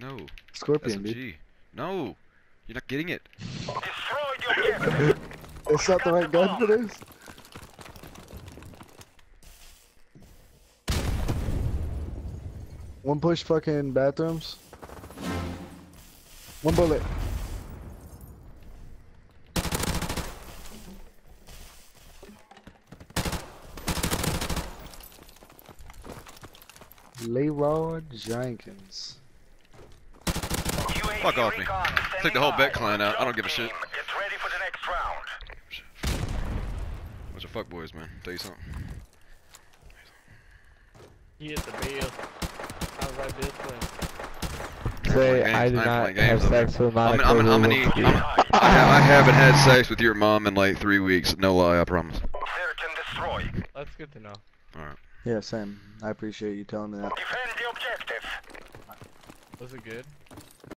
No. Scorpion, dude. No. You're not getting it. Destroy the objective. It's not the right gun for this. One push fucking bathrooms. One bullet. Leroy Jenkins. UAV Fuck off me. Take the whole standing bet by. client out. I don't give a shit. team. Get ready for the next round. Bunch of fuckboys, man. Tell you something. He hit the bill. How's that bill playing? Say playing I games. did not have sex with I'm, I'm, I'm, gonna. I'm, I, ha- I haven't had sex with your mom in like three weeks. No lie, I promise. Search and destroy. That's good to know. Alright. Yeah, same. I appreciate you telling me that. Defend the objective. Was it good?